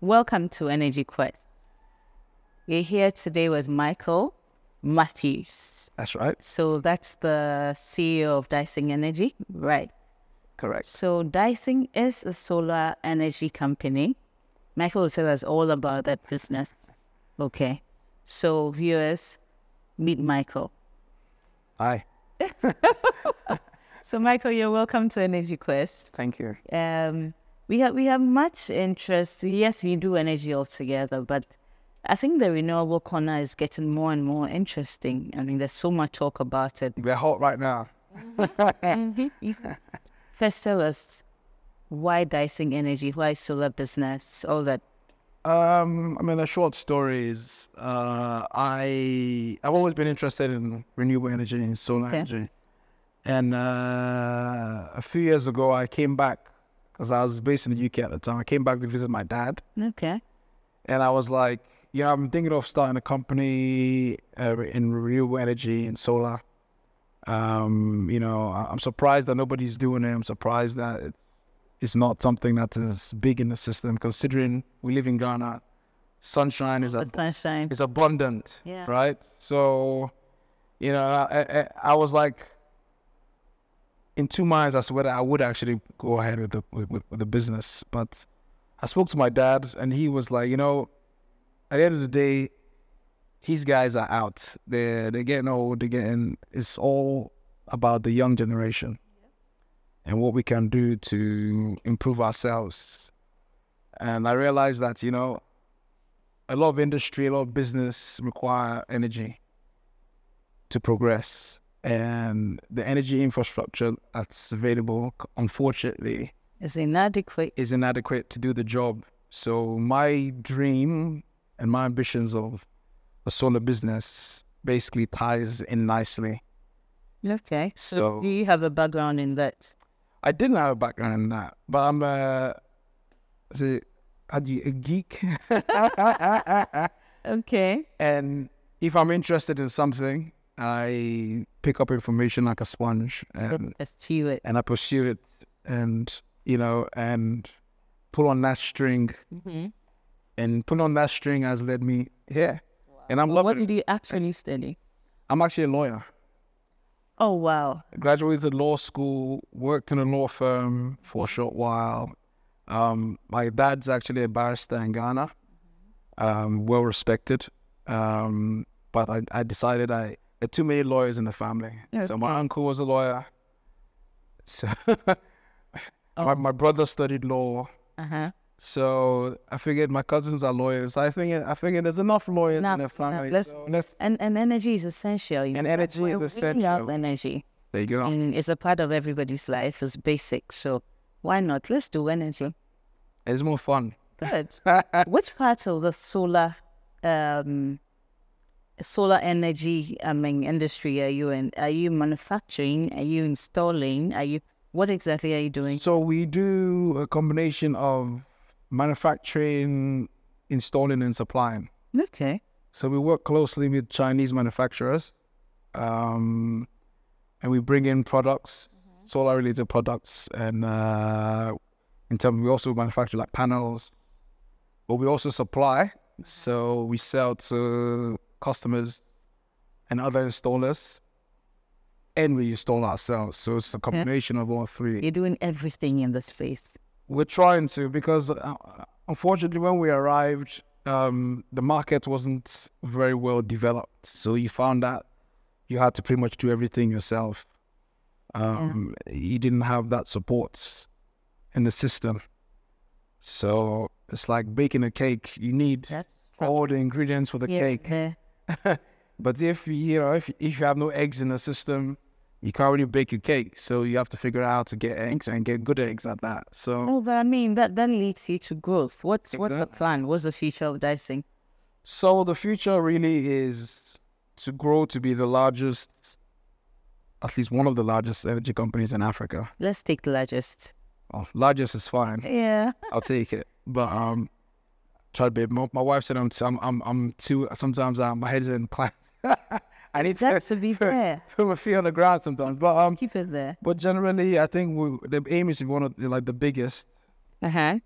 Welcome to Energy Quest. We're here today with Michael Matthews. That's right. So that's the CEO of Dyson Energy, right? Correct. So Dysing is a solar energy company. Michael will tell us all about that business. Okay. So viewers, meet Michael. Hi. So Michael, you're welcome to Energy Quest. Thank you. um, we have we have much interest. Yes, we do energy altogether, but I think the renewable corner is getting more and more interesting. I mean, there's so much talk about it. We're hot right now. First, tell us why Dyson Energy, why solar business, all that. Um, I mean, the short story is uh, I I've always been interested in renewable energy and solar Okay. energy, and uh, a few years ago I came back because I was based in the UK at the time. I came back to visit my dad, Okay. and I was like, you know, I'm thinking of starting a company uh, in renewable energy and solar. Um, you know, I'm surprised that nobody's doing it. I'm surprised that it's it's not something that is big in the system, considering we live in Ghana. Sunshine is ab- sunshine. is abundant, Yeah. right? So, you know, I, I, I was like in two minds as to whether I would actually go ahead with the with, with, the business. But I spoke to my dad, and he was like, you know, at the end of the day, these guys are out. They're they're getting old. They're getting. It's all about the young generation and what we can do to improve ourselves. And I realized that you know, a lot of industry, a lot of business require energy to progress, and the energy infrastructure that's available, unfortunately, It's inadequate. is inadequate to do the job. So my dream and my ambitions of a solar business basically ties in nicely. Okay. So, So- do you have a background in that? I didn't have a background in that, but I'm a, is it, do you, a geek? Okay. and if I'm interested in something, I pick up information like a sponge and, Pursue it. and I pursue it and, you know, and pull on that string Mm-hmm. and pull on that string has led me here. And I'm What loving it. did you actually study? I'm actually a lawyer. Oh wow. I graduated law school, worked in a law firm for a short while. Um, my dad's actually a barrister in Ghana, um, well respected. Um, but I, I decided I had too many lawyers in the family. So my uncle was a lawyer. So Oh. my, my brother studied law. Uh huh. So I figured my cousins are lawyers. I think I figured there's enough lawyers Enough, in the enough. family. Let's- so let's, And and energy is essential. you And know, energy is essential. energy. there you go. And it's a part of everybody's life. It's basic. So why not? Let's do energy. It's more fun. Good. Which part of the solar um solar energy I mean industry are you in? Are you manufacturing? Are you installing? Are you what exactly are you doing? So we do a combination of manufacturing, installing, and supplying. Okay. So we work closely with Chinese manufacturers, um, and we bring in products, solar-related products, and uh, in terms we also manufacture like panels, but we also supply. So we sell to customers and other installers, and we install ourselves. So it's a combination of all three. You're doing everything in this space. We're trying to because uh, unfortunately, when we arrived, um, the market wasn't very well developed. So you found that you had to pretty much do everything yourself. Um, You didn't have that support in the system. So it's like baking a cake. You need That's all the ingredients for the and cake. But if you know if if you have no eggs in the system, you can't really bake a cake. So you have to figure out how to get eggs and get good eggs at that. So No, but I mean that then leads you to growth. What's what's the plan? What's the future of Dyson? So the future really is to grow to be the largest, at least one of the largest energy companies in Africa. Let's take the largest. Oh, largest is fine. Yeah. I'll take it. But um, try to be. My, my wife said I'm too, I'm I'm I'm too. Sometimes uh, my head's in class. I need That to to be there. put my feet on the ground sometimes. But um, Keep it there. but generally, I think we, the aim is one of the, like the biggest. Uh huh.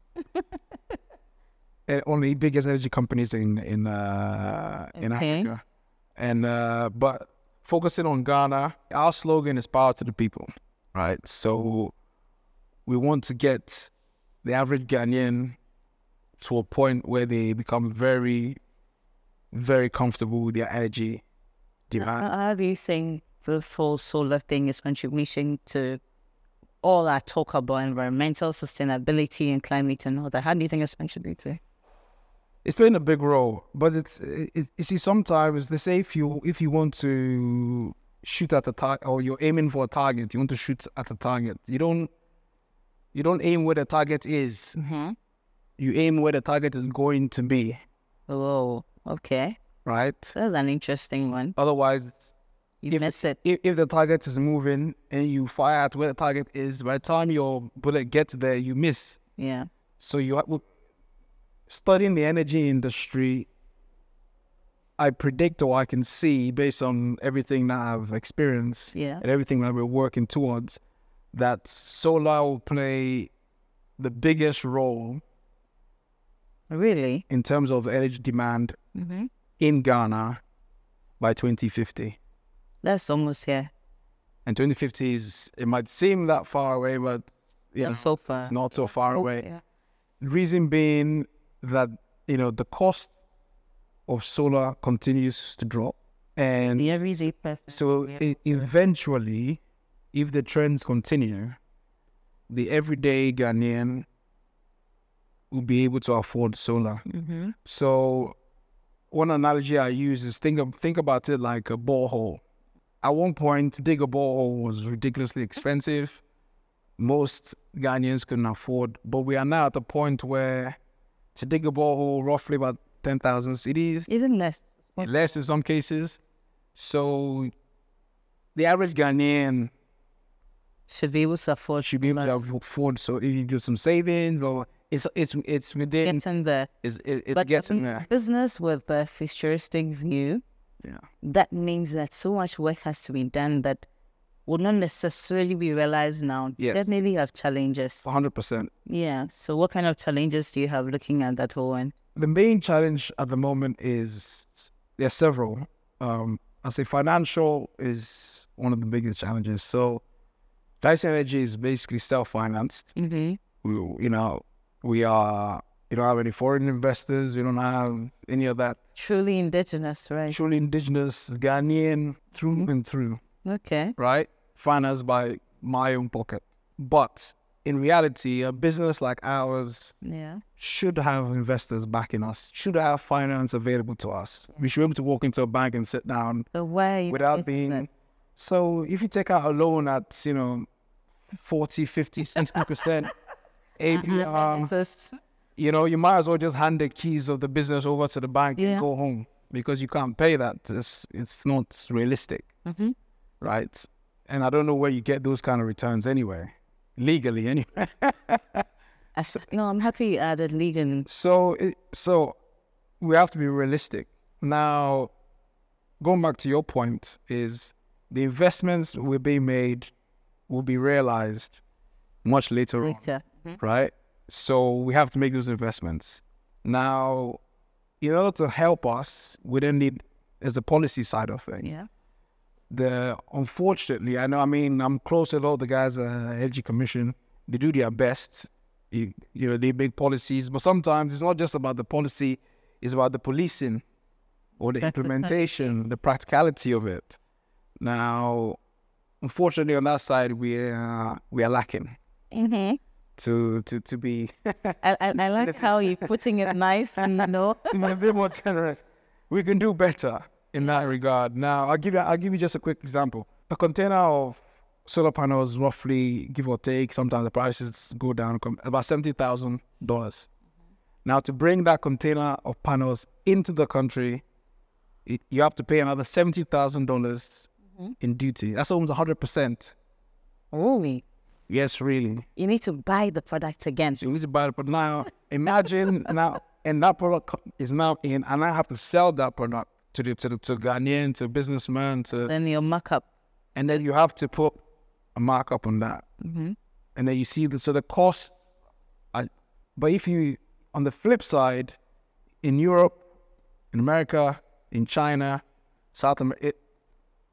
uh, one of the biggest energy companies in in uh, in Okay. Africa, and uh, but focusing on Ghana, our slogan is "Power to the People," right? So we want to get the average Ghanaian to a point where they become very, very comfortable with their energy demand. How do you think the full solar thing is contributing to all our talk about environmental sustainability and climate and all that? How do you think it's contributing? To? It's playing a big role, but it's it, you see sometimes they say if you if you want to shoot at a target or you're aiming for a target, you want to shoot at the target. You don't you don't aim where the target is. Mm-hmm. You aim where the target is going to be, Oh, okay. right? That's an interesting one. Otherwise, You If- miss it. if, if the target is moving and you fire at where the target is, by the time your bullet gets there, you miss. Yeah. So you have, studying the energy industry. I predict or I can see based on everything that I've experienced Yeah. and everything that we're working towards that solar will play the biggest role Really? in terms of energy demand Mm-hmm. in Ghana by 2050. That's almost here. And 2050 is, it might seem that far away, but yeah, Not so far. it's not so far Oh, away. Yeah. reason being that you know the cost of solar continues to drop and so yeah. e- eventually if the trends continue the everyday ghanaian will be able to afford solar Mm-hmm. so one analogy i use is think of, think about it like a borehole at one point to dig a borehole was ridiculously expensive most Ghanaians couldn't afford. But we are now at the point where to dig a borehole, roughly about 10,000 cedis, Even less. less in some cases. So the average Ghanaian Should be able to afford. should be able to afford. So if you do some savings, or it's it's it's within getting there. it's it, it But gets in there. business with a futuristic view, Yeah, that means that so much work has to be done that will not necessarily be realized now. Yes. Definitely have challenges. 100 percent. Yeah. So what kind of challenges do you have looking at that whole one? The main challenge at the moment is there are several. Um, I say financial is one of the biggest challenges. So, Dyson Energy is basically self-financed. Mm-hmm. we, you know, we are, we don't have any foreign investors. We don't have any of that. Truly indigenous, right? Truly indigenous, Ghanaian through Mhm. and through, Okay. right? Financed by my own pocket. But in reality, a business like ours Yeah. should have investors backing us, should have finance available to us. We should be able to walk into a bank and sit down are you without being. So if you take out a loan at, you know, 40, 50, 60% that? APR, It's just- you know, you might as well just hand the keys of the business over to the bank Yeah. and go home because you can't pay that. It's, it's not realistic, Mhm. right? And I don't know where you get those kind of returns anyway, legally anyway. I- no, I'm happy you added legal. so, it, so we have to be realistic. Now, going back to your point, is the investments will be made will be realized much later on. Mhm. right? So we have to make those investments. Now, in order to help us, we then need as the policy side of things. Yeah. The unfortunately, I know. I mean, I'm close to all the guys at the Energy Commission. They do their best. You, you know, they make policies, but sometimes it's not just about the policy; it's about the policing or the Practicality. implementation, the practicality of it. Now, unfortunately, on that side, we are we are lacking Mm-hmm. To to to be I, I, I like how you're putting it nice and you know. a bit more generous. We can do better in that regard. Now, I'll give you I'll give you just a quick example. A container of solar panels, roughly give or take, sometimes the prices go down about seventy thousand dollars. Now, to bring that container of panels into the country, it, you have to pay another seventy thousand dollars Mhm. in duty. That's almost hundred percent. Really? Yes, really. You need to buy the product again. So you need to buy it. But now, imagine now, and that product is now in, and I have to sell that product to the to the to Ghanaian, to businessman, to, Then your markup. and then you have to put a markup on that, Mm-hmm. and then you see the so the cost. I, but if you on the flip side, in Europe, in America, in China, South America,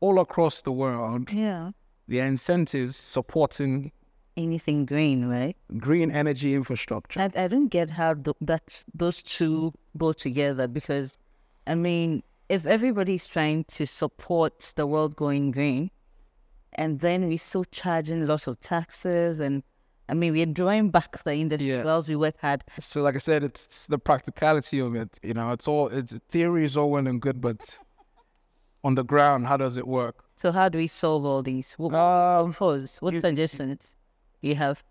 all across the world, Yeah. are incentives supporting Anything green, right? green energy infrastructure. I, I don't get how th- that those two go together because, I mean, if everybody's trying to support the world going green, and then we're still charging lots of taxes, and I mean, we're drawing back the industry Yeah. wells we work hard. So, like I said, it's the practicality of it. You know, it's all it's theory is all well and good, but on the ground, how does it work? So how do we solve all these? What Um? What you- suggestions you have?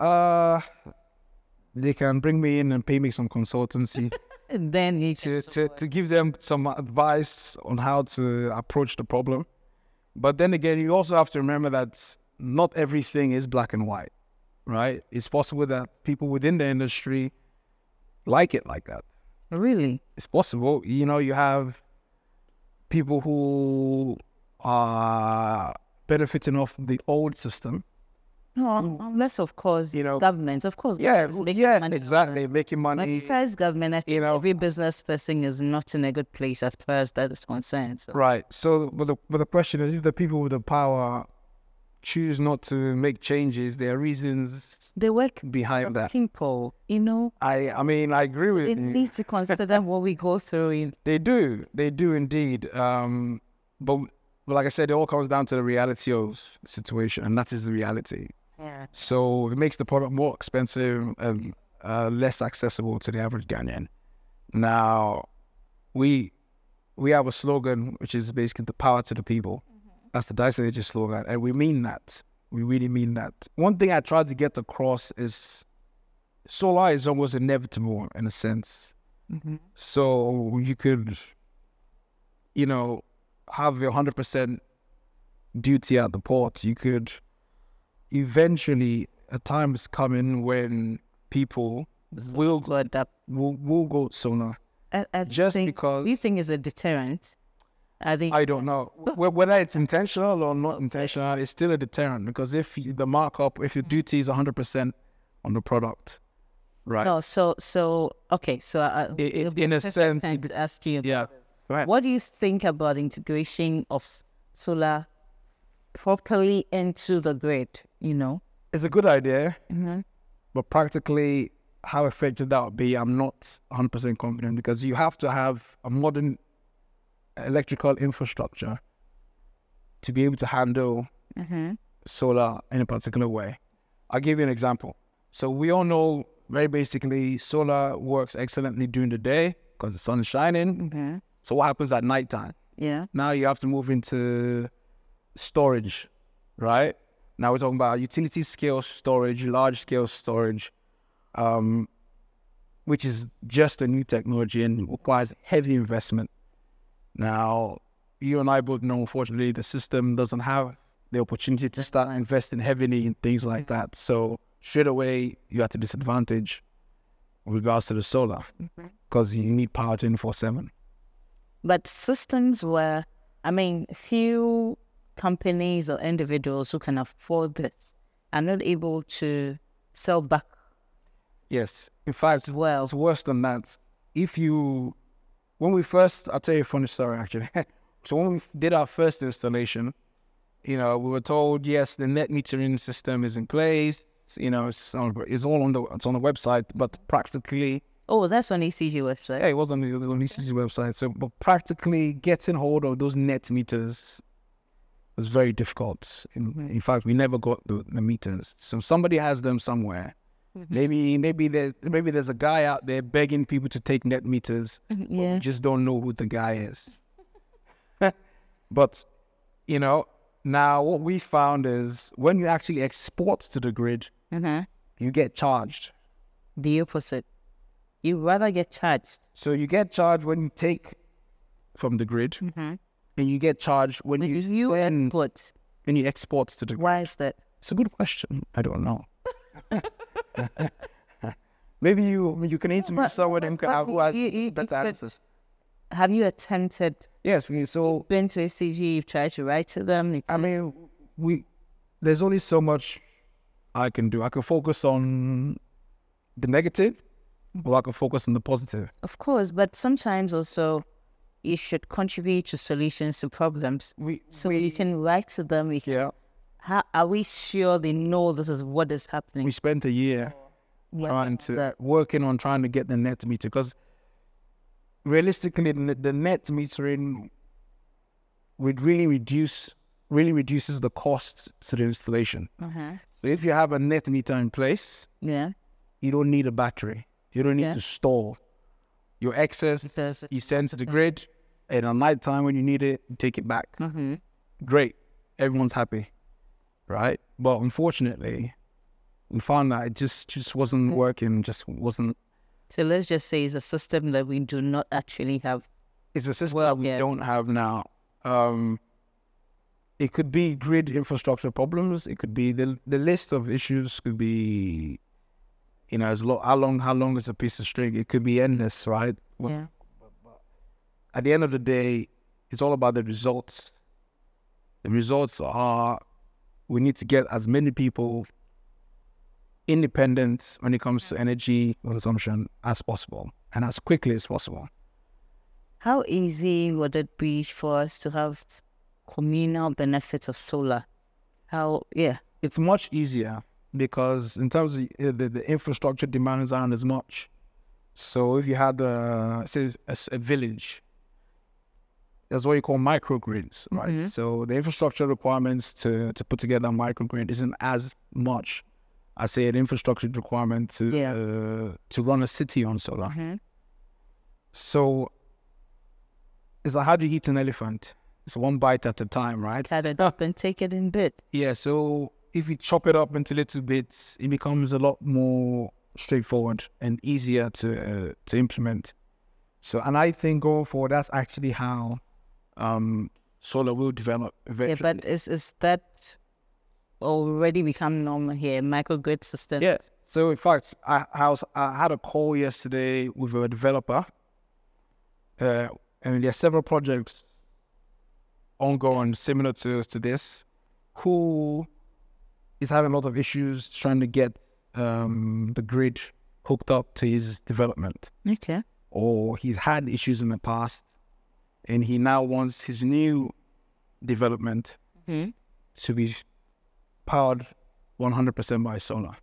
uh, they can bring me in and pay me some consultancy And then you to, to, to give them some advice on how to approach the problem. But then again, you also have to remember that not everything is black and white, right? It's possible that people within the industry like it like that. really It's possible. You know, you have people who are benefiting off the old system. No, unless of course You know- government, of course, Yeah, yeah, money exactly. Making money. besides government, I think you know- every business person is not in a good place as far as that is concerned. So. Right. So, but the, but the question is, if the people with the power choose not to make changes, there are reasons They work behind that. people, you know. I, I mean, I agree with They you. need to consider what we go through. In, They do. They do indeed. Um, but, but like I said, it all comes down to the reality of the situation, and that is the reality. Yeah. So it makes the product more expensive and uh, less accessible to the average Ghanaian. Now, we we have a slogan which is basically the power to the people. That's the Dyson Energy slogan, and we mean that. We really mean that. One thing I tried to get across is solar is almost inevitable in a sense. Mhm. So you could, you know, have your hundred percent duty at the port. You could eventually a time is coming when people will To adapt. will, will go solar. I, I Just think, because- do you think is a deterrent? I think I don't know whether it's intentional or not intentional. It's still a deterrent because if you- the markup, if your mm. duty is hundred percent on the product, right? no. So so okay. So uh, I, I- it'll be in a sense, to ask you. Yeah. Right. What do you think about integration of solar properly into the grid? You know. It's a good idea. Mm-hmm. but practically how effective that would be, I'm not 100% confident because you have to have a modern electrical infrastructure to be able to handle Mm-hmm. solar in a particular way. I'll give you an example. So we all know very basically solar works excellently during the day because the sun is shining. Mm-hmm. So what happens at nighttime? Yeah. Now you have to move into storage, right? Now we're talking about utility scale storage, large scale storage, um, which is just a new technology and requires heavy investment. Now, you and I both know, unfortunately, the system doesn't have the opportunity to start investing heavily in things like that. So straight away, you're at a disadvantage with regards to the solar because you need power 24 7. But systems where, I mean, few companies or individuals who can afford this are not able to sell back Yes. In fact, well. It's worse than that. If you, when we first, I'll tell you a funny story actually. so when we did our first installation, you know, we were told yes, the net metering system is in place. You know, it's on, it's all on the it's on the website, but practically, Oh, that's on ECG website. yeah, it was on the, on ECG's website. So, but practically getting hold of those net meters was very difficult. In, in fact, we never got the, the meters. So somebody has them somewhere. Maybe maybe there maybe there's a guy out there begging people to take net meters. but Yeah. We just don't know who the guy is. but you know, now what we found is when you actually export to the grid, Uh-huh. you get charged. The opposite. You rather get charged. So you get charged when you take from the grid, Mm-hmm. And you get charged when When you you send- export, when you export to the why is that? It's a good question. I don't know. Maybe you you can interview But- someone who but who has you- you- better answers. Have you attempted, Yes, we so been to ECG, you've tried to write to them? I mean, we there's only so much I can do. I can focus on the negative Or I can focus on the positive. Of course, but sometimes also you should contribute to solutions to problems. We, So you can write to them. We can, yeah, how, are we sure they know this is what is happening? we spent a year When trying to that- working on trying to get the net meter because realistically the, net metering would really reduce really reduces the cost to the installation. Uh-huh. So if you have a net meter in place, Yeah. you don't need a battery. You don't need Yeah. to store your excess. You send to the grid, and at night time when you need it, you take it back. hmm Great, everyone's happy, right? But unfortunately, we found that it just just wasn't working. Just wasn't. So let's just say it's a system that we do not actually have. It's a system Well, that we yeah. don't have now. Um, it could be grid infrastructure problems. It could be the the list of issues could be, you know, as lo- how long how long is a piece of string? It could be endless, right? What- Yeah. At the end of the day, it's all about the results. The results are we need to get as many people independent when it comes to energy consumption as possible and as quickly as possible. How easy would it be for us to have communal benefits of solar? How, yeah. it's much easier because in terms of uh, the, the infrastructure demands aren't as much. So if you had a, say a, a village, that's what you call microgrids, right? Mhm. So the infrastructure requirements to, to put together a microgrid isn't as much as say an infrastructure requirement to Yeah. uh, to run a city on solar. Mhm. So it's like how do you eat an elephant? It's one bite at a time, right? Cut it up and take it in bits. Yeah, so if you chop it up into little bits, it becomes a lot more straightforward and easier to uh, to implement. So, and I think going forward, that's actually how um, solar will develop eventually. Yeah, but is is that already become normal here? Microgrid systems. Yeah. So in fact, I, I was I had a call yesterday with a developer, uh, and there are several projects ongoing similar to to this, who is having a lot of issues trying to get um, the grid hooked up to his development, Okay. or he's had issues in the past, and he now wants his new development hmm to be powered 100% by solar.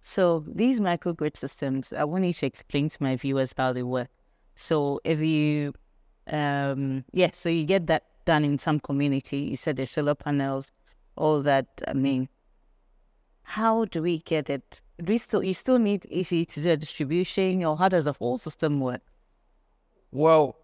So these microgrid systems, I want you to explain to my viewers how they work. So if you, um, yeah, so you get that done in some community. You said the solar panels, all that. I mean, how do we get it? Do we still you still need EC to do the distribution, or how does the whole system work? Well,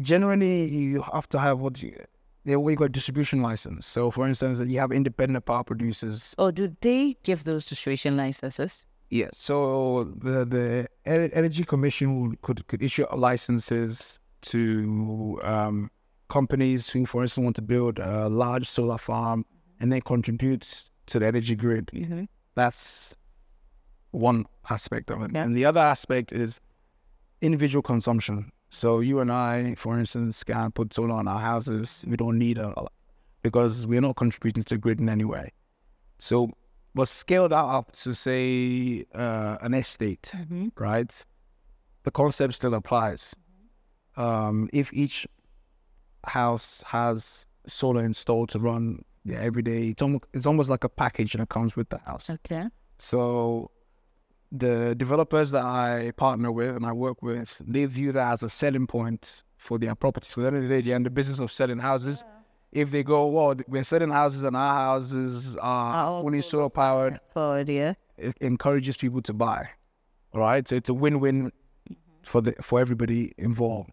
generally you have to have what you they we got distribution license. So, for instance, you have independent power producers. Or do they give those distribution licenses? Yes. So the the Energy Commission could could issue licenses to um, companies who, for instance, want to build a large solar farm and then contribute to the energy grid. Mm-hmm. That's one aspect of it. Yeah. And the other aspect is individual consumption. So you and I, for instance, can put solar on our houses. We don't need a, a- because we're not contributing to the grid in any way. So, but scale that up to say uh, an estate, Mm-hmm. right? The concept still applies. Um, if each house has solar installed to run yeah, every day, it's almost, it's almost like a package that comes with the house. Okay. So the developers that I partner with and I work with, they view that as a selling point for their properties. So at the end of the day, they're in the business of selling houses. If they go, well, we're selling houses and our houses Are also solar powered, Forward, yeah. it encourages people to buy. All right. So it's a win win for the for everybody involved.